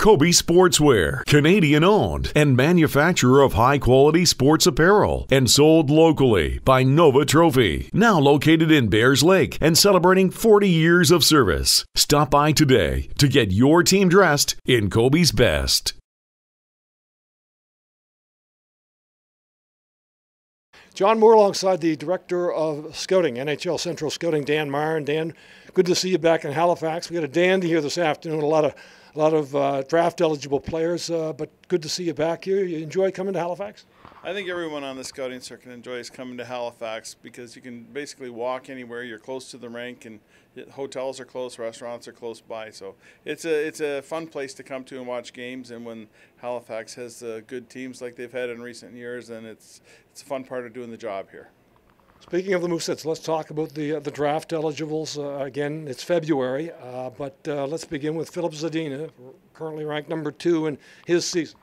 Kobe Sportswear, Canadian owned and manufacturer of high quality sports apparel and sold locally by Nova Trophy. Now located in Bayers Lake and celebrating 40 years of service. Stop by today to get your team dressed in Kobe's best. John Moore alongside the Director of Scouting, NHL Central Scouting, Dan Marr. Dan, good to see you back in Halifax. We got a dandy here this afternoon, a lot of a lot of uh, draft eligible players, uh, but good to see you back here. You enjoy coming to Halifax? I think everyone on the scouting circuit enjoys coming to Halifax because you can basically walk anywhere. You're close to the rink, and hotels are close, restaurants are close by. So it's a it's a fun place to come to and watch games. And when Halifax has uh, good teams like they've had in recent years, then it's it's a fun part of doing the job here. Speaking of the Mooseheads, let's talk about the uh, the draft eligibles. Uh, again, it's February, uh, but uh, let's begin with Filip Zadina, currently ranked number two in his season.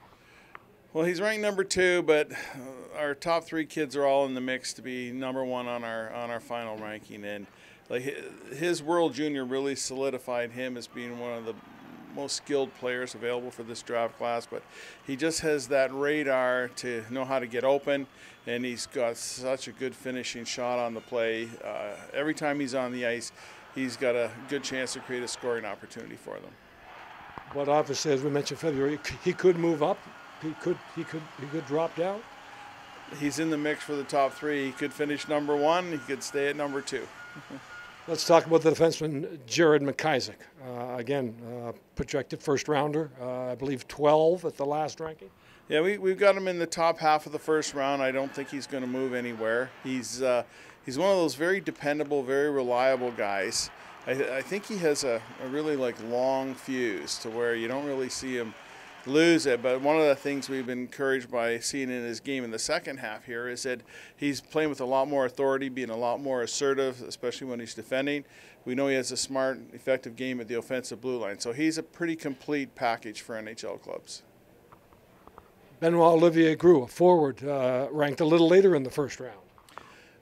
Well, he's ranked number two, but uh, our top three kids are all in the mix to be number one on our on our final ranking, and like his World Junior really solidified him as being one of the most skilled players available for this draft class, but he just has that radar to know how to get open, and he's got such a good finishing shot on the play. Uh, every time he's on the ice, he's got a good chance to create a scoring opportunity for them. But obviously, as we mentioned, February, he could move up. He could, he could, he could drop down. He's in the mix for the top three. He could finish number one. He could stay at number two. Let's talk about the defenseman Jared McIsaac. Uh, again, uh, projected first rounder, uh, I believe 12 at the last ranking. Yeah, we, we've got him in the top half of the first round. I don't think he's going to move anywhere. He's, uh, he's one of those very dependable, very reliable guys. I, I think he has a, a really like long fuse to where you don't really see him – lose it. But one of the things we've been encouraged by seeing in his game in the second half here is that he's playing with a lot more authority, being a lot more assertive, especially when he's defending. We know he has a smart, effective game at the offensive blue line. So he's a pretty complete package for NHL clubs. Benoit Olivier Groulx, a forward, uh, ranked a little later in the first round.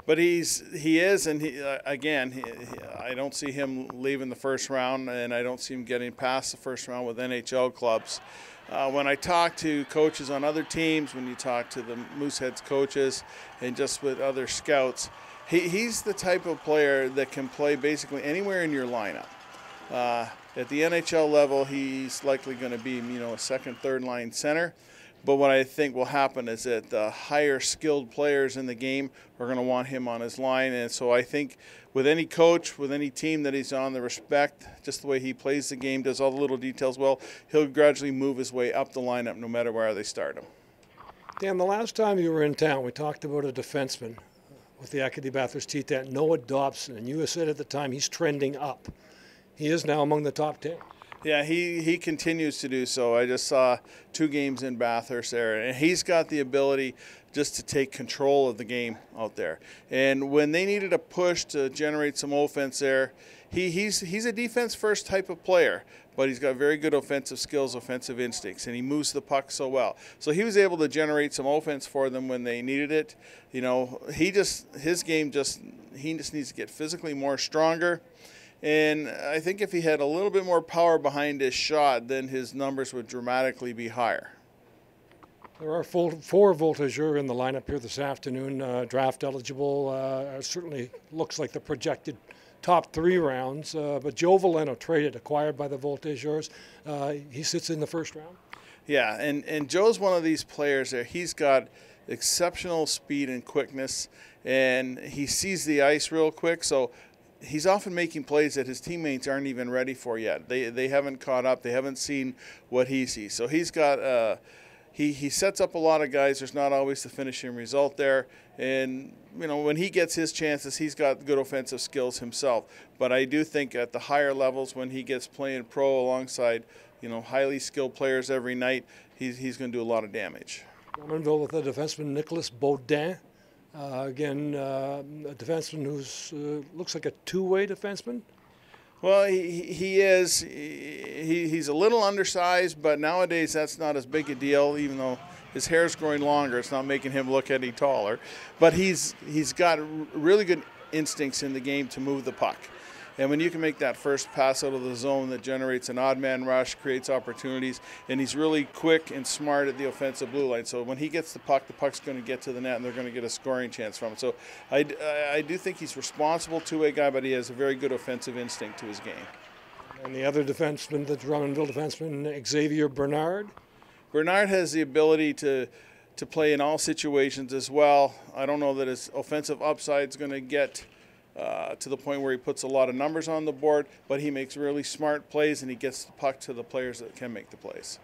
But he's he is, and he, uh, again, he, he, I don't see him leaving the first round, and I don't see him getting past the first round with NHL clubs. Uh, when I talk to coaches on other teams, when you talk to the Mooseheads coaches, and just with other scouts, he, he's the type of player that can play basically anywhere in your lineup. Uh, at the NHL level, he's likely going to be, you know, a second, third line center. But what I think will happen is that the higher skilled players in the game are going to want him on his line. And so I think with any coach, with any team that he's on, the respect, just the way he plays the game, does all the little details well, he'll gradually move his way up the lineup no matter where they start him. Dan, the last time you were in town, we talked about a defenseman with the Acadie Bathurst Titan, Noah Dobson, and you said at the time he's trending up. He is now among the top 10. Yeah, he, he continues to do so. I just saw two games in Bathurst there, and he's got the ability just to take control of the game out there. And when they needed a push to generate some offense there, he, he's he's a defense first type of player, but he's got very good offensive skills, offensive instincts, and he moves the puck so well. So he was able to generate some offense for them when they needed it. You know, he just his game just he just needs to get physically more stronger and I think if he had a little bit more power behind his shot, then his numbers would dramatically be higher. There are four, four voltigeurs in the lineup here this afternoon, uh, draft eligible. Uh, certainly looks like the projected top three rounds. Uh, but Joe Veleno traded, acquired by the voltigeurs. Uh, he sits in the first round. Yeah, and, and Joe's one of these players there. He's got exceptional speed and quickness, and he sees the ice real quick. So he's often making plays that his teammates aren't even ready for yet. They they haven't caught up. They haven't seen what he sees. So he's got uh, he he sets up a lot of guys. There's not always the finishing result there, and you know when he gets his chances, he's got good offensive skills himself. But I do think at the higher levels, when he gets playing pro alongside you know highly skilled players every night, he's he's going to do a lot of damage. Drummondville with the defenseman Nicolas Beaudin. Uh, again, uh, a defenseman who uh, looks like a two-way defenseman. Well, he, he is. He, he's a little undersized, but nowadays that's not as big a deal. Even though his hair is growing longer, it's not making him look any taller. But he's he's got really good instincts in the game to move the puck. And when you can make that first pass out of the zone that generates an odd man rush, creates opportunities, and he's really quick and smart at the offensive blue line. So when he gets the puck, the puck's going to get to the net, and they're going to get a scoring chance from it. So I, I do think he's responsible two-way guy, but he has a very good offensive instinct to his game. And the other defenseman, the Drummondville defenseman, Xavier Bernard. Bernard has the ability to to play in all situations as well. I don't know that his offensive upside is going to get uh, to the point where he puts a lot of numbers on the board, but he makes really smart plays and he gets the puck to the players that can make the plays.